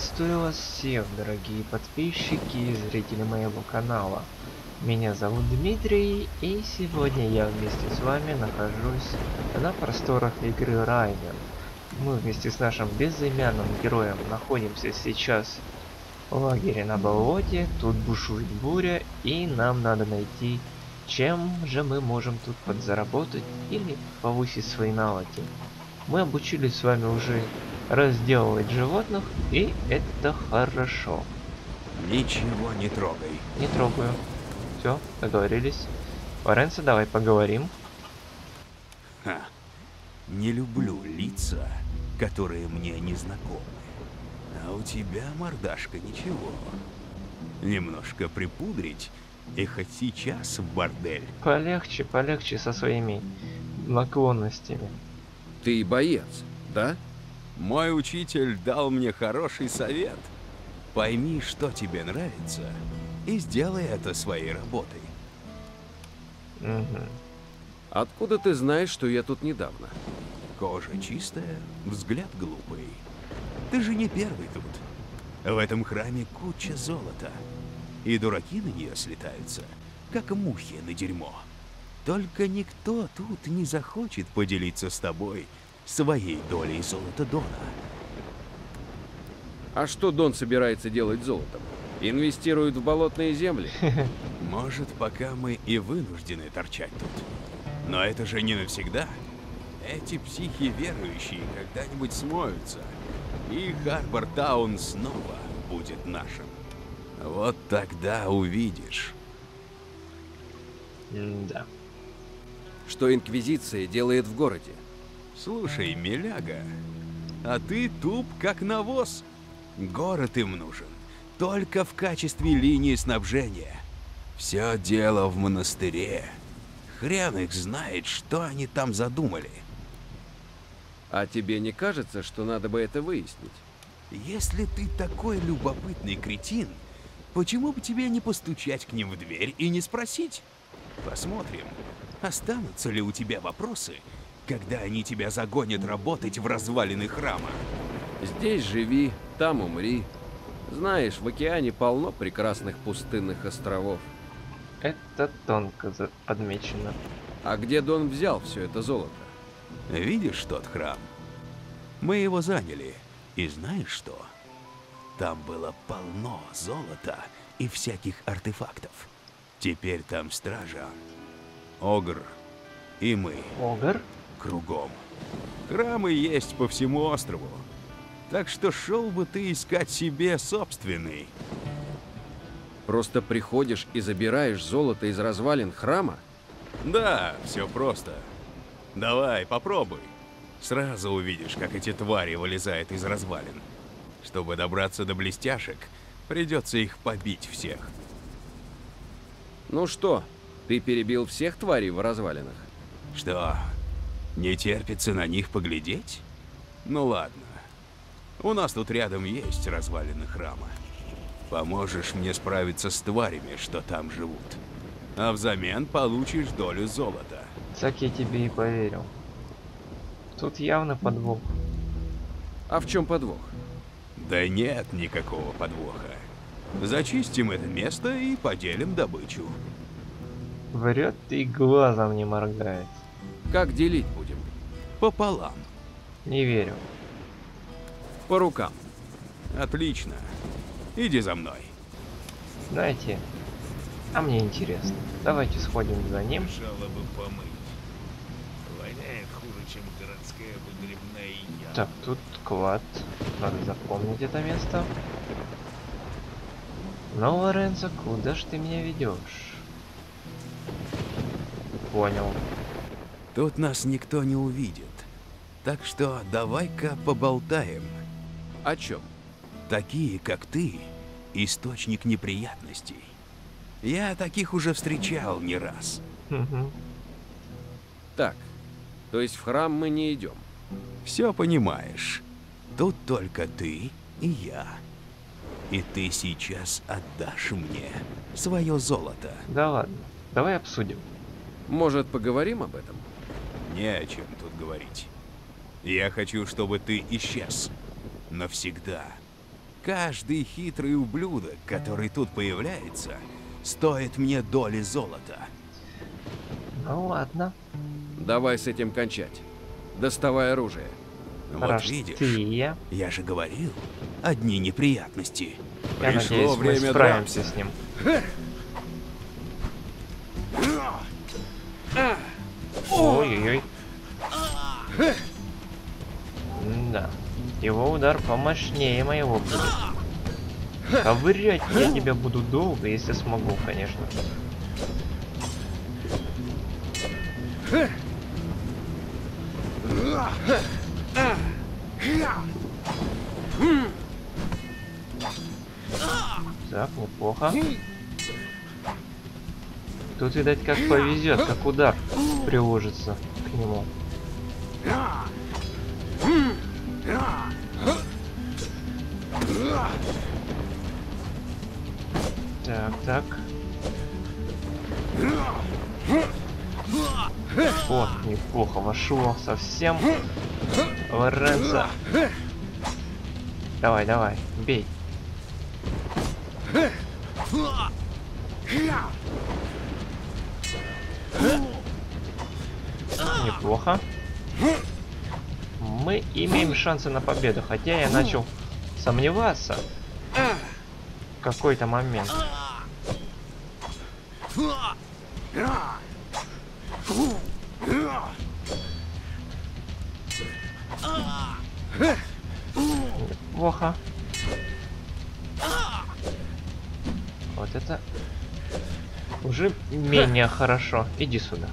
Приветствую вас всех, дорогие подписчики и зрители моего канала. Меня зовут Дмитрий, и сегодня я вместе с вами нахожусь на просторах игры Райден. Мы вместе с нашим безымянным героем находимся сейчас в лагере на болоте, тут бушует буря, и нам надо найти, чем же мы можем тут подзаработать или повысить свои навыки. Мы обучились с вами уже разделывать животных, и это хорошо. Ничего не трогай. Не трогаю. Все, договорились. Лоренцо, давай поговорим. Ха. Не люблю лица, которые мне не знакомы. А у тебя, мордашка, ничего. Немножко припудрить, и хоть сейчас в бордель. Полегче, полегче со своими наклонностями. Ты боец, да? Мой учитель дал мне хороший совет. Пойми, что тебе нравится, и сделай это своей работой. Угу. Откуда ты знаешь, что я тут недавно? Кожа чистая, взгляд глупый. Ты же не первый тут. В этом храме куча золота. И дураки на нее слетаются, как мухи на дерьмо. Только никто тут не захочет поделиться с тобой своей долей золота Дона. А что Дон собирается делать золотом? Инвестирует в болотные земли? Может, пока мы и вынуждены торчать тут. Но это же не навсегда. Эти психи верующие когда-нибудь смоются. И Харбор Таун снова будет нашим. Вот тогда увидишь. Да. Что Инквизиция делает в городе? Слушай, Миляга, а ты туп как навоз. Город им нужен только в качестве линии снабжения. Все дело в монастыре. Хрен их знает, что они там задумали. А тебе не кажется, что надо бы это выяснить? Если ты такой любопытный кретин, почему бы тебе не постучать к ним в дверь и не спросить? Посмотрим, останутся ли у тебя вопросы, когда они тебя загонят работать в развалины храма. Здесь живи, там умри. Знаешь, в океане полно прекрасных пустынных островов. Это тонко подмечено. А где Дон взял все это золото? Видишь тот храм? Мы его заняли. И знаешь что? Там было полно золота и всяких артефактов. Теперь там стража, Огр и мы. Огр? Кругом. Храмы есть по всему острову. Так что шел бы ты искать себе собственный. Просто приходишь и забираешь золото из развалин храма? Да, все просто. Давай, попробуй. Сразу увидишь, как эти твари вылезают из развалин. Чтобы добраться до блестяшек, придется их побить всех. Ну что, ты перебил всех тварей в развалинах? Что, не терпится на них поглядеть? Ну ладно. У нас тут рядом есть развалины храма. Поможешь мне справиться с тварями, что там живут. А взамен получишь долю золота. Так я тебе и поверил. Тут явно подвох. А в чем подвох? Да нет никакого подвоха. Зачистим это место и поделим добычу. Врет и глазом не моргает. Как делить? Пополам. Не верю. По рукам. Отлично. Иди за мной. Знаете, а мне интересно. Давайте сходим за ним. Жалобы помыть. Воняет хуже, чем городская выгребная яма. Так, тут клад. Надо запомнить это место. Ну, Лоренцо, куда ж ты меня ведешь? Понял. Тут нас никто не увидит. Так что давай-ка поболтаем. О чем? Такие, как ты, источник неприятностей. Я таких уже встречал не раз. Так, то есть в храм мы не идем. Все понимаешь. Тут только ты и я. И ты сейчас отдашь мне свое золото. Да ладно. Давай обсудим. Может, поговорим об этом? Не о чем тут говорить. Я хочу, чтобы ты исчез. Навсегда. Каждый хитрый ублюдок, который тут появляется, стоит мне доли золота. Ну ладно. Давай с этим кончать. Доставай оружие. Вот видишь, Простые. я же говорил, одни неприятности. Я Пришло надеюсь, мы время справимся с ним. Удар помощнее моего будет. Ковырять я тебя буду долго, если смогу, конечно. Так, неплохо. Тут, видать, как повезет, как удар приложится к нему. Так, так. О, неплохо вошло совсем. Лоренцо. Давай, давай, бей. Неплохо. Мы имеем шансы на победу, хотя я начал сомневаться в какой-то момент. Плохо. Вот это уже менее хорошо. Иди сюда.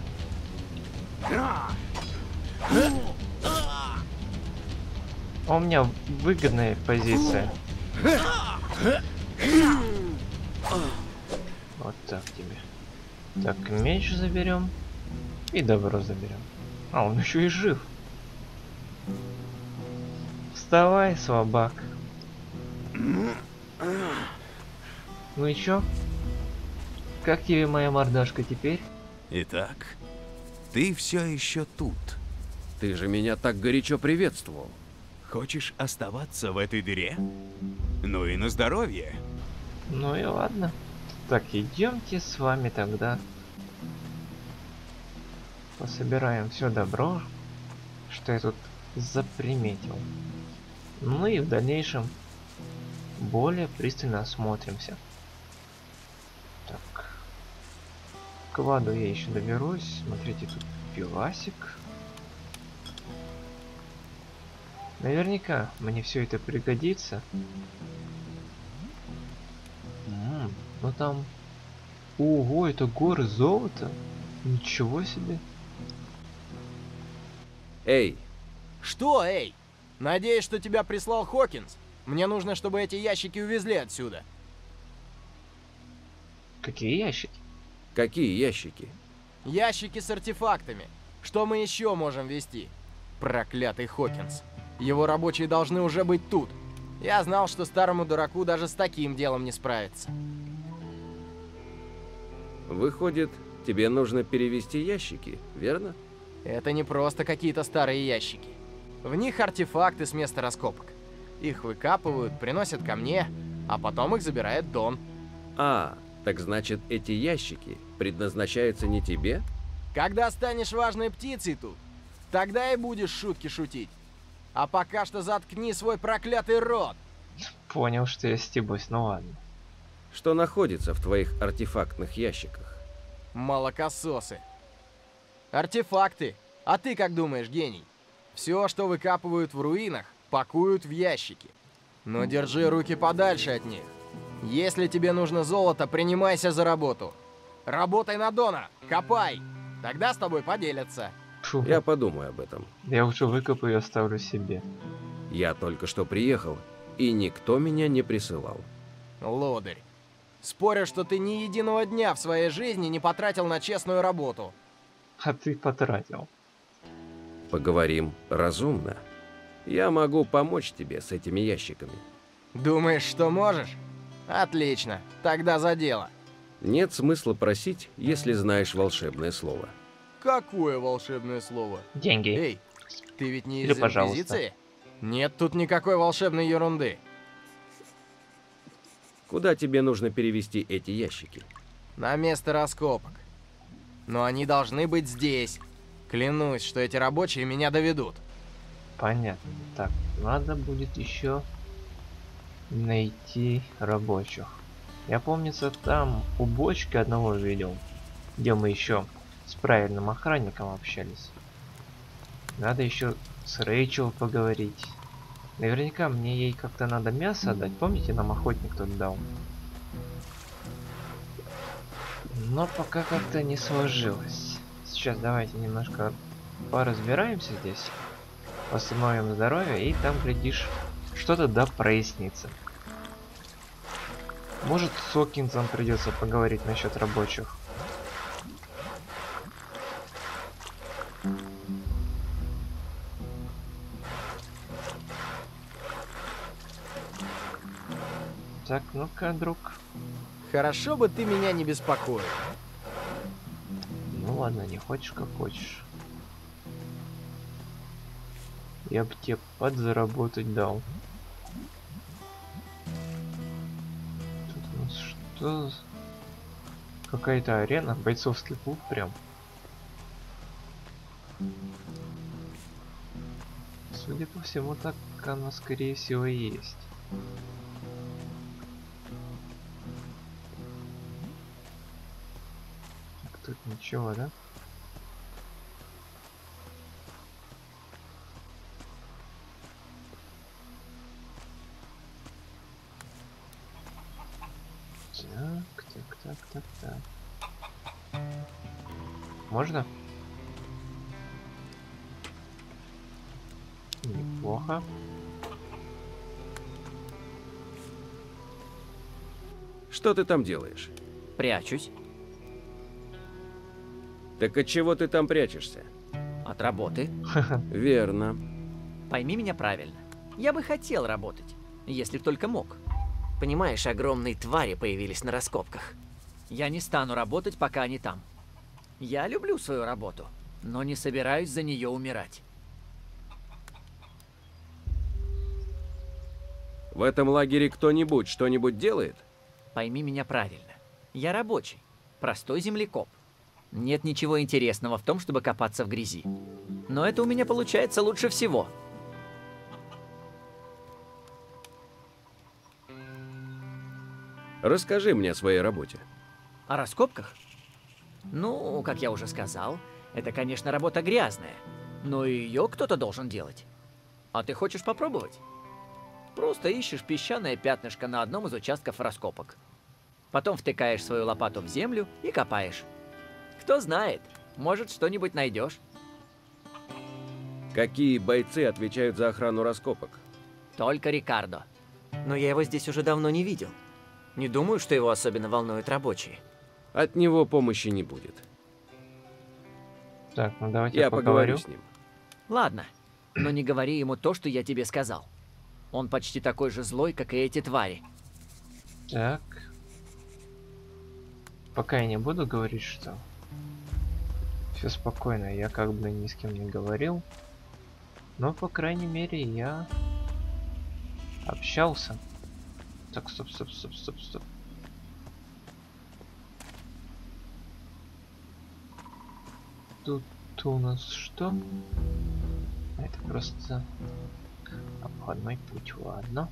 А У меня выгодная позиция. Вот так тебе. Так, меч заберем. И добро заберем. А, он еще и жив. Вставай, слабак. Ну и чё? Как тебе моя мордашка теперь? Итак, ты все еще тут. Ты же меня так горячо приветствовал. Хочешь оставаться в этой дыре? Ну и на здоровье. Ну и ладно. Так, идемте с вами тогда. Пособираем все добро, что я тут заприметил. Ну и в дальнейшем более пристально осмотримся. Так. К ладу я еще доберусь. Смотрите, тут пивасик. Наверняка мне все это пригодится. М, ну там... Ого, это горы золота? Ничего себе. Эй, Что, эй? Надеюсь, что тебя прислал Хокинс? Мне нужно, чтобы эти ящики увезли отсюда. Какие ящики? какие ящики? Ящики с артефактами. Что мы еще можем вести? Проклятый Хокинс. Его рабочие должны уже быть тут. Я знал, что старому дураку даже с таким делом не справиться. Выходит, тебе нужно перевести ящики, верно? Это не просто какие-то старые ящики. В них артефакты с места раскопок. Их выкапывают, приносят ко мне, а потом их забирает Дон. А, так значит, эти ящики предназначаются не тебе? Когда станешь важной птицей тут, тогда и будешь шутки шутить. А пока что заткни свой проклятый рот. Понял, что я стебусь, ну ладно. Что находится в твоих артефактных ящиках? Молокососы. Артефакты. А ты как думаешь, гений? Все, что выкапывают в руинах, пакуют в ящики. Но держи руки подальше от них. Если тебе нужно золото, принимайся за работу. Работай на Дона, копай. Тогда с тобой поделятся. Фу, Я подумаю об этом. я уже выкопаю и оставлю себе. Я только что приехал, и никто меня не присылал. Лодырь. Спорю, что ты ни единого дня в своей жизни не потратил на честную работу. А ты потратил. Поговорим разумно. Я могу помочь тебе с этими ящиками. Думаешь, что можешь? Отлично. Тогда за дело. Нет смысла просить, если знаешь волшебное слово. Какое волшебное слово? Деньги. Эй, ты ведь не Или из пожалуйста. Инквизиции? Нет тут никакой волшебной ерунды. Куда тебе нужно перевести эти ящики? На место раскопок. Но они должны быть здесь. Клянусь, что эти рабочие меня доведут. Понятно. Так, надо будет еще найти рабочих. Я помнится, там у бочки одного видел, где мы еще с правильным охранником общались. Надо еще с Рэйчел поговорить. Наверняка мне ей как-то надо мясо отдать. Помните, нам охотник тут дал? Но пока как-то не сложилось. Сейчас давайте немножко поразбираемся здесь. Восстановим здоровье и там, глядишь, что-то да прояснится. Может, с Окинсом придется поговорить насчет рабочих. Так, ну-ка, друг. Хорошо бы ты меня не беспокоил. Ну ладно, не хочешь, как хочешь. Я бы тебе подзаработать дал. Тут у нас что? Какая-то арена, бойцовский клуб прям. Судя по всему, так оно скорее всего и есть. Тут ничего, да? Так, так, так, так, так. Можно? Неплохо. Что ты там делаешь? Прячусь Так от чего ты там прячешься? от работы. Верно. Пойми меня правильно. Я бы хотел работать, если б только мог. Понимаешь, огромные твари появились на раскопках. Я не стану работать, пока они там. Я люблю свою работу, но не собираюсь за нее умирать. В этом лагере кто-нибудь что-нибудь делает? Пойми меня правильно. Я рабочий, простой землекоп. Нет ничего интересного в том, чтобы копаться в грязи. Но это у меня получается лучше всего. Расскажи мне о своей работе. О раскопках? Ну, как я уже сказал, это, конечно, работа грязная, но ее кто-то должен делать. А ты хочешь попробовать? Просто ищешь песчаное пятнышко на одном из участков раскопок. Потом втыкаешь свою лопату в землю и копаешь. Кто знает, может, что-нибудь найдешь. Какие бойцы отвечают за охрану раскопок? Только Рикардо. Но я его здесь уже давно не видел. Не думаю, что его особенно волнуют рабочие. От него помощи не будет. Так, ну давайте Я поговорю. поговорю с ним. Ладно, но не говори ему то, что я тебе сказал. Он почти такой же злой, как и эти твари. Так. Пока я не буду говорить, что все спокойно, я как бы ни с кем не говорил. Но, по крайней мере, я общался. Так, стоп, стоп, стоп, стоп, стоп. Тут у нас что? Это просто обходной путь, ладно.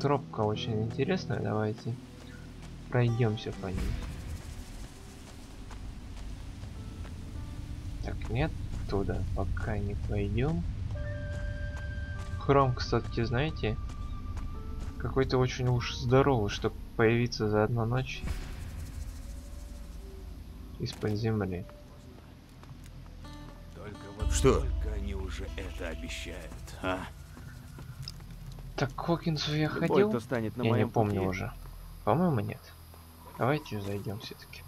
Тропка очень интересная, давайте пройдемся по ней. Нет, туда пока не пойдем. Хром, кстати, знаете, какой-то очень уж здоровый, чтобы появиться за одну ночь из-под земли. Только вот Что? сколько они уже это обещают, а? Так, Хокинсу я Любой, ходил? кто станет на я не моем помню пути. уже. По-моему, нет. Давайте зайдем все-таки.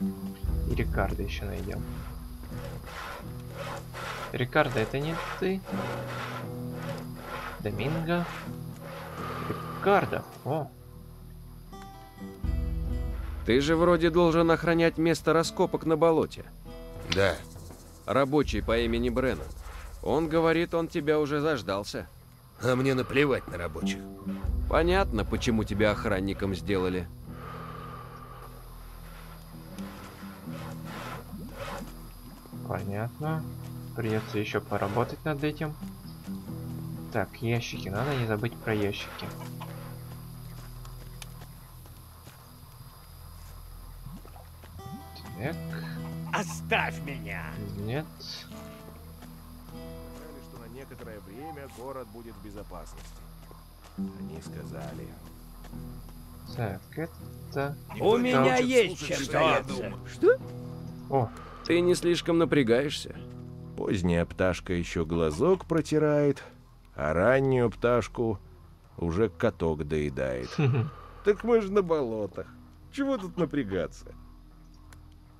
И Рикардо еще найдем. Рикардо, это не ты? Доминго? Рикардо, о, Ты же вроде должен охранять место раскопок на болоте. Да. Рабочий по имени Бреннан. Он говорит, он тебя уже заждался. А мне наплевать на рабочих. Понятно, почему тебя охранником сделали. Понятно. Придется еще поработать над этим. Так, ящики. Надо не забыть про ящики. Так, Оставь меня! нет. Сказали, что на некоторое время город будет в безопасности. Они сказали. Так, это... У меня есть чем заняться. Что? О, Ты не слишком напрягаешься. Поздняя пташка еще глазок протирает, а раннюю пташку уже каток доедает. Так мы же на болотах. Чего тут напрягаться?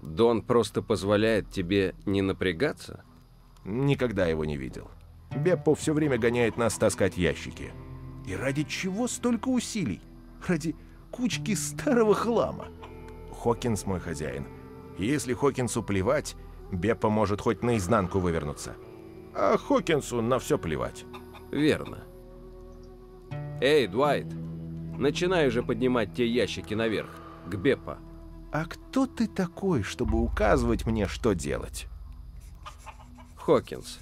Дон просто позволяет тебе не напрягаться? Никогда его не видел. Беппо все время гоняет нас таскать ящики. И ради чего столько усилий? Ради кучки старого хлама. Хокинс мой хозяин. Если Хокинсу плевать, Беппо может хоть наизнанку вывернуться. А Хокинсу на все плевать. Верно. Эй, Дуайт, начинай уже поднимать те ящики наверх, к Беппа. А кто ты такой, чтобы указывать мне, что делать? Хокинс.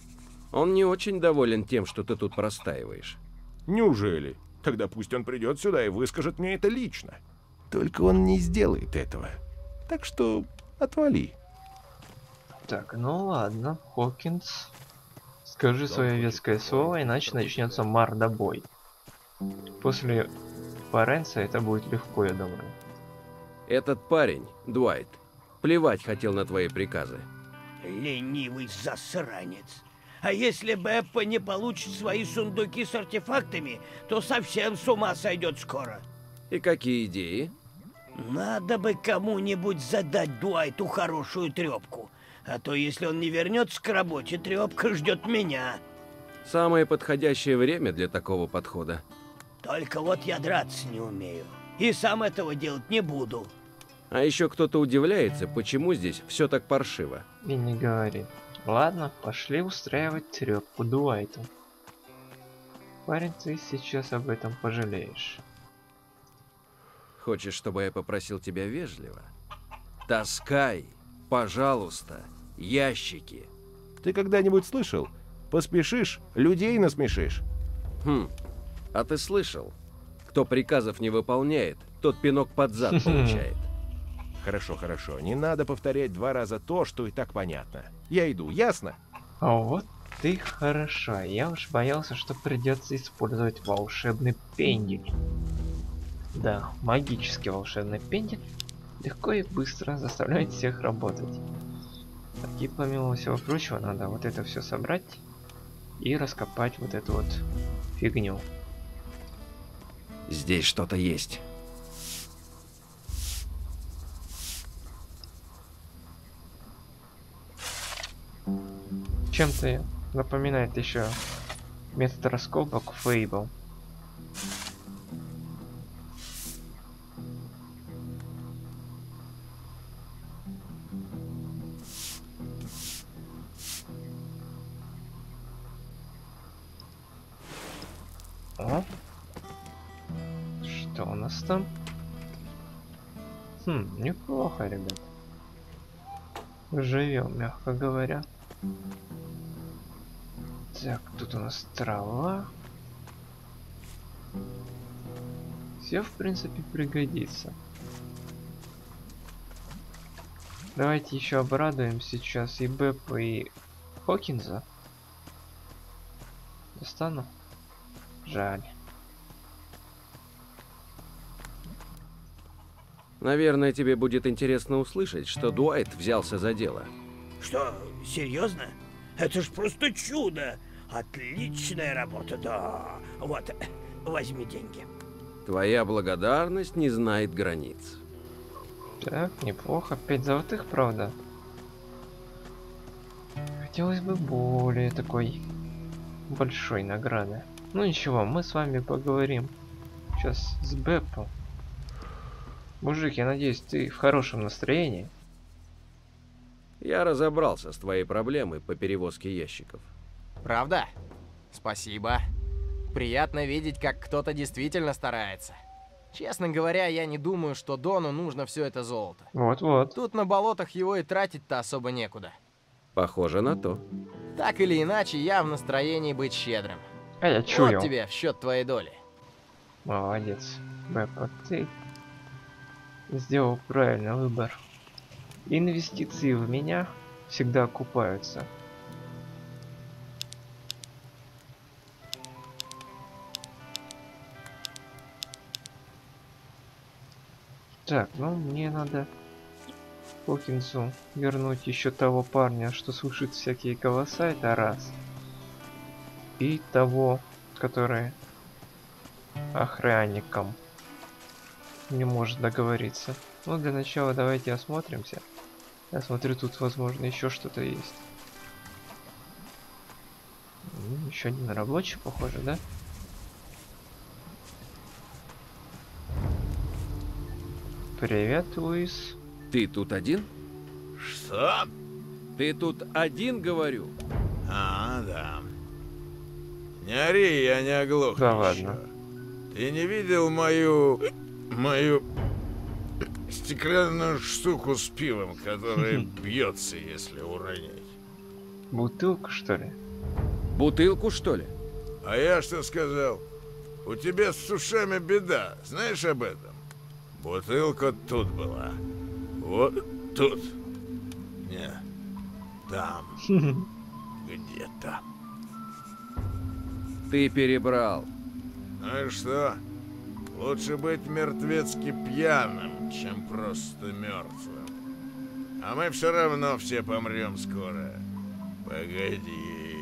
Он не очень доволен тем, что ты тут простаиваешь. Неужели? Тогда пусть он придет сюда и выскажет мне это лично. Только он не сделает этого. Так что отвали. Так, ну ладно, Хокинс. Скажи свое веское слово, иначе начнется мордобой. После Форенса это будет легко, я думаю. Этот парень, Дуайт, плевать хотел на твои приказы. Ленивый засранец. А если Беппа не получит свои сундуки с артефактами, то совсем с ума сойдет скоро. И какие идеи? Надо бы кому-нибудь задать Дуайту хорошую трепку. А то если он не вернется к работе, трепка ждет меня. Самое подходящее время для такого подхода. Только вот я драться не умею. И сам этого делать не буду. А еще кто-то удивляется, почему здесь все так паршиво. И не говори. Ладно, пошли устраивать трепку Дуайту. Парень, ты сейчас об этом пожалеешь. Хочешь, чтобы я попросил тебя вежливо? Таскай, пожалуйста, ящики. Ты когда-нибудь слышал? Поспешишь, людей насмешишь. Хм, а ты слышал? Кто приказов не выполняет, тот пинок под зад получает. Хорошо, хорошо. Не надо повторять два раза то, что и так понятно. Я иду, ясно? А вот ты хороша. Я уж боялся, что придется использовать волшебный пендель. Да, магический волшебный пендель легко и быстро заставляет всех работать. И помимо всего прочего, надо вот это все собрать и раскопать вот эту вот фигню. Здесь что-то есть. Чем-то напоминает еще метод раскопок Фейбл. О. Что у нас там? Хм, неплохо, ребят. Живем, мягко говоря. Так, тут у нас трава. Все, в принципе, пригодится. Давайте еще обрадуем сейчас и Беппа, и Хокинза. Достану? Жаль. Наверное, тебе будет интересно услышать, что Дуайт взялся за дело. Что, серьезно? Это ж просто чудо. Отличная работа, да. Вот, возьми деньги. Твоя благодарность не знает границ. Так, неплохо. Пять золотых, правда. Хотелось бы более такой большой награды. Ну ничего, мы с вами поговорим сейчас с Беппом. Мужик, я надеюсь, ты в хорошем настроении. Я разобрался с твоей проблемой по перевозке ящиков. Правда? Спасибо. Приятно видеть, как кто-то действительно старается. Честно говоря, я не думаю, что Дону нужно все это золото. Вот-вот. Тут на болотах его и тратить-то особо некуда. Похоже на то. Так или иначе, я в настроении быть щедрым. А я чуял. Вот тебе в счет твоей доли. Молодец. Бэпа, ты сделал правильный выбор. Инвестиции в меня всегда окупаются. Так, ну мне надо Хокинсу вернуть еще того парня, что слушает всякие голоса, это раз. И того, который охранником не может договориться. Ну, для начала давайте осмотримся. Я смотрю, тут, возможно, еще что-то есть. еще один рабочий, похоже, да? Привет, Луис. Ты тут один? Что? Ты тут один, говорю? А, да. Не ори, я не оглох Да еще. ладно. Ты не видел мою... мою... стеклянную штуку с пивом, которая бьется, если уронить? Бутылка, что ли? Бутылку, что ли? А я что сказал? У тебя с ушами беда, знаешь об этом? Бутылка тут была. Вот тут. Не, там. Где-то. Ты перебрал. Ну и что? Лучше быть мертвецки пьяным, чем просто мертвым. А мы все равно все помрем скоро. Погоди,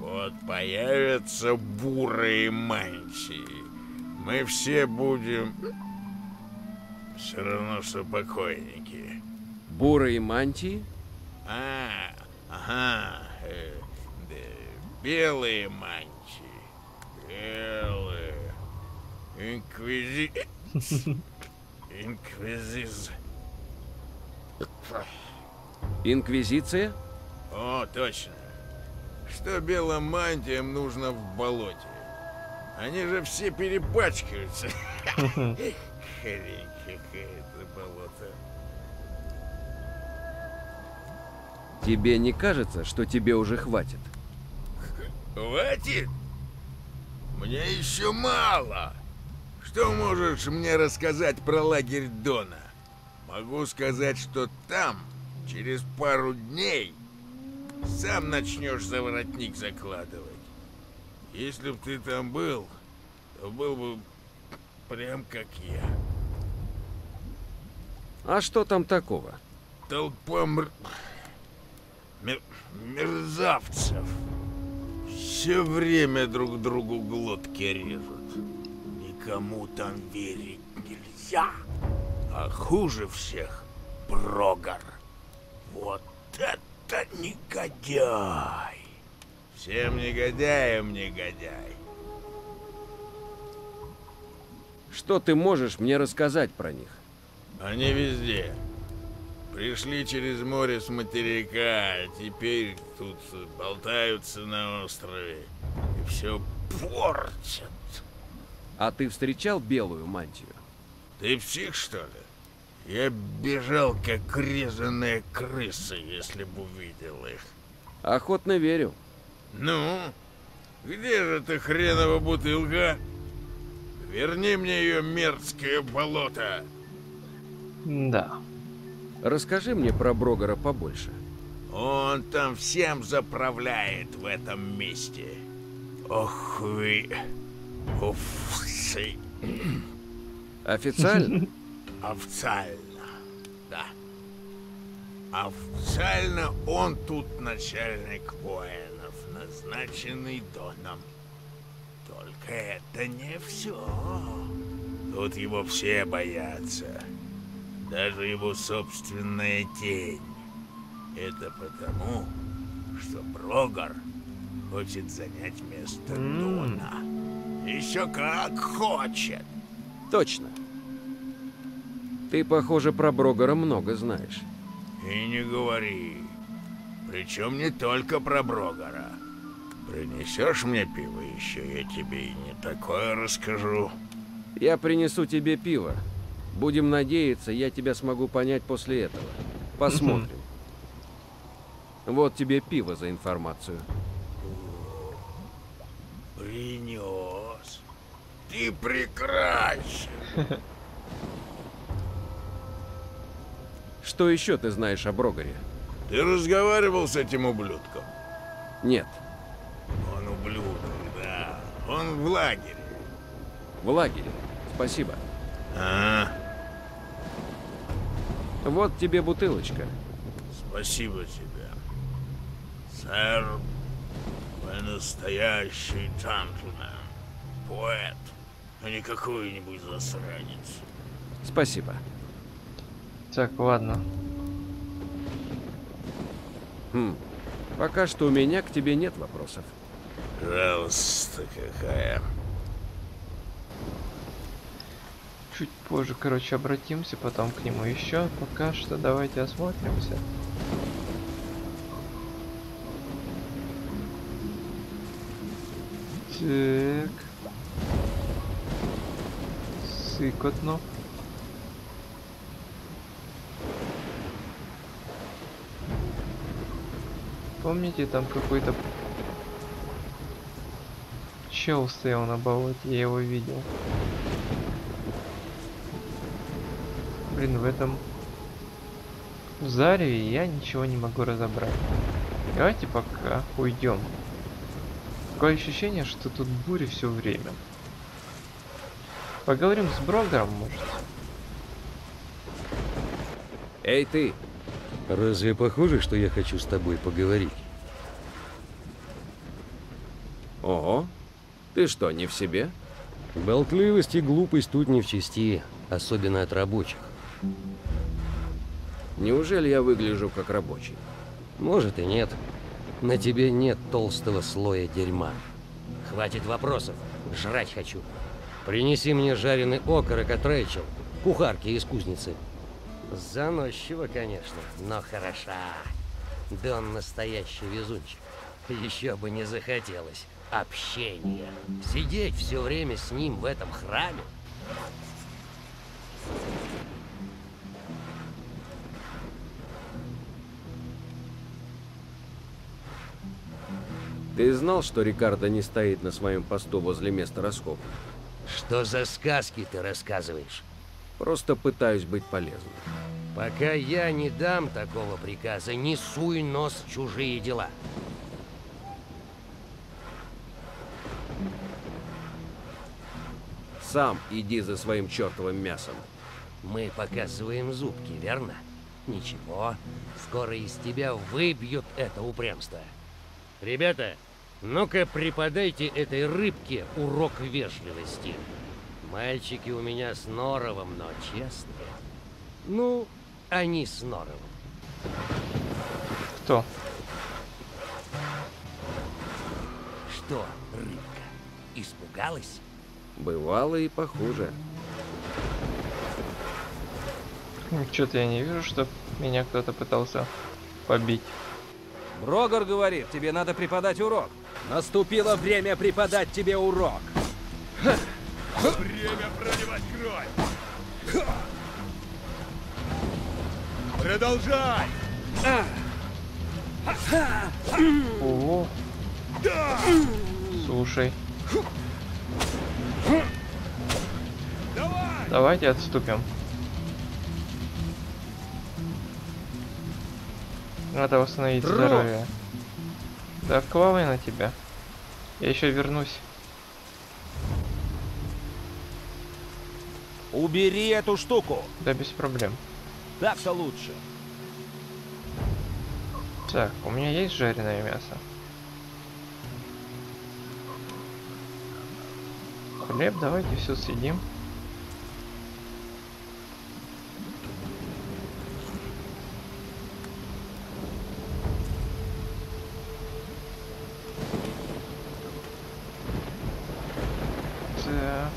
вот появятся бурые мантии. Мы все будем... Все равно, что покойники. Бурые мантии? А, ага. э, да, белые мантии. Белые. Инквизи... Инквизиз... Инквизиция? О, точно. Что белым мантиям нужно в болоте? Они же все перепачкаются. Хрень Тебе не кажется, что тебе уже хватит? Хватит? Мне еще мало. Что можешь мне рассказать про лагерь Дона? Могу сказать, что там, через пару дней, сам начнешь за воротник закладывать. Если б ты там был, то был бы прям как я. А что там такого? Толпа мр... мер- мерзавцев. Все время друг другу глотки режут. Никому там верить нельзя. А хуже всех Прогор. Вот это негодяй. Всем негодяям негодяй. Что ты можешь мне рассказать про них? Они везде. Пришли через море с материка, а теперь тут болтаются на острове. И все портят. А ты встречал белую мантию? Ты псих, что ли? Я бежал, как резаная крыса, если бы увидел их. Охотно верю. Ну, где же ты хренова бутылка? Верни мне ее мерзкое болото. Да. Расскажи мне про Брогера побольше. Он там всем заправляет в этом месте. Ох вы, овцы. Официально? Официально, да. Официально он тут начальник воинов, назначенный Доном. Только это не все. Тут его все боятся. Даже его собственная тень. Это потому, что Брогар хочет занять место М. Дона. Еще как хочет. Точно. Ты, похоже, про Брогера много знаешь. И не говори. Причем не только про Брогара. Принесешь мне пиво еще, я тебе и не такое расскажу. Я принесу тебе пиво. Будем надеяться, я тебя смогу понять после этого. Посмотрим. Вот тебе пиво за информацию. Принес. Ты прекрасен. Что еще ты знаешь о Брогаре? Ты разговаривал с этим ублюдком? Нет, Он ублюдок, да. Он в лагере. в лагере. Спасибо. А, Вот тебе бутылочка. спасибо тебе. Сэр, вы настоящий джентльмен. Поэт, а не какой-нибудь засранец. Спасибо. Так, ладно. Хм. Пока что у меня к тебе нет вопросов. Жалость какая. Чуть позже, короче, обратимся потом к нему еще. Пока что давайте осмотримся. Так. Сыкотно. Помните, там какой-то чел стоял на болоте, я его видел. Блин, в этом зареве я ничего не могу разобрать. Давайте пока уйдем. Такое ощущение, что тут буря все время. Поговорим с Брогером, может. Эй, ты! Разве похоже, что я хочу с тобой поговорить? Ого! Ты что, не в себе? Болтливость и глупость тут не в чести, особенно от рабочих. Неужели я выгляжу как рабочий? Может и нет. На тебе нет толстого слоя дерьма. Хватит вопросов. Жрать хочу. Принеси мне жареный окорок от Рэйчел, кухарки из кузницы. Заносчиво, конечно, но хороша. Да он настоящий везунчик. Еще бы не захотелось общения. Сидеть все время с ним в этом храме. Ты знал, что Рикардо не стоит на своем посту возле места раскопа? Что за сказки ты рассказываешь? Просто пытаюсь быть полезным. Пока я не дам такого приказа, не суй нос в чужие дела. Сам иди за своим чертовым мясом. Мы показываем зубки, верно? Ничего, скоро из тебя выбьют это упрямство. Ребята, ну-ка преподайте этой рыбке урок вежливости. Мальчики у меня с Норовым, но честные. Ну, они с Норовым. Кто? Что, рыбка, испугалась? Бывало и похуже. Что-то я не вижу, что меня кто-то пытался побить. Брогер говорит, тебе надо преподать урок. Наступило время преподать тебе урок. Время проливать кровь! Продолжай! О, слушай. Давайте отступим. Надо восстановить Трос! здоровье. Да клавай на тебя. Я еще вернусь. Убери эту штуку. Да без проблем. Так-то лучше. Так, у меня есть жареное мясо. Хлеб, давайте все съедим. Так.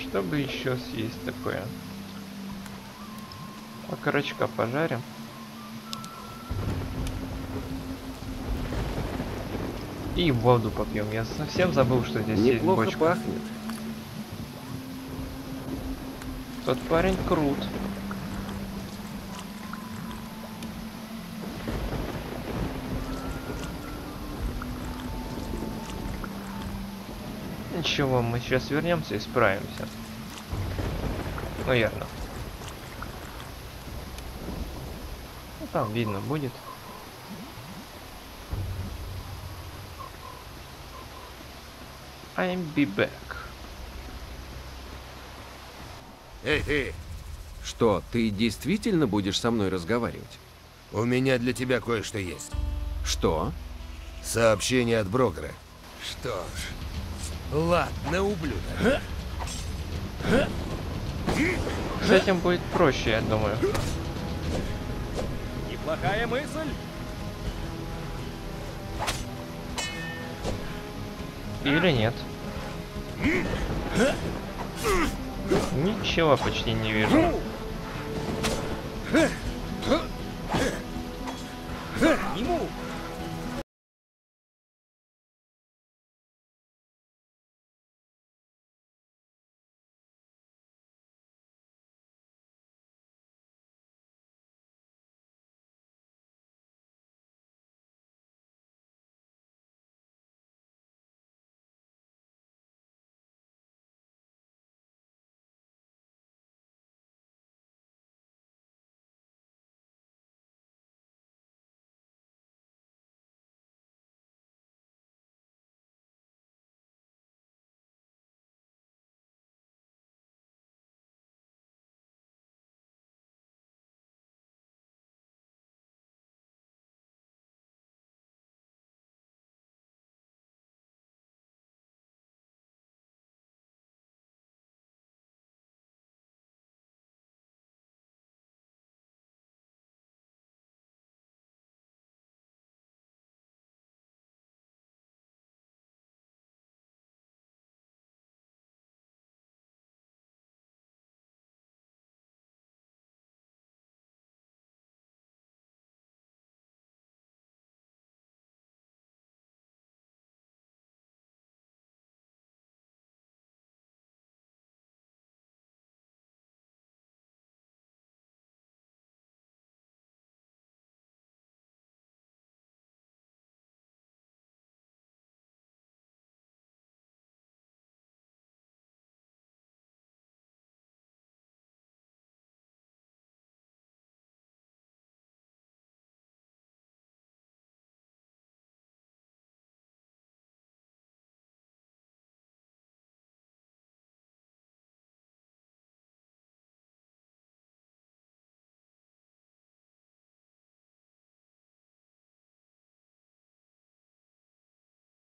Что бы еще съесть такое? Окорочка пожарим. И воду попьем. Я совсем забыл, что здесь есть Неплохо бочка. пахнет. Тот парень крут. Ничего, мы сейчас вернемся и справимся. Наверное. Ну, там видно будет. I'm be back. Эй, ты, Что, ты действительно будешь со мной разговаривать? у меня для тебя кое-что есть. Что? Сообщение от Брокера. Что ж, ладно, ублюдок. С этим будет проще, я думаю. Неплохая мысль. Или нет. Ничего почти не вижу. Ему!